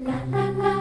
La la la.